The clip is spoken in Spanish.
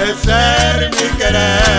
de ser mi querer.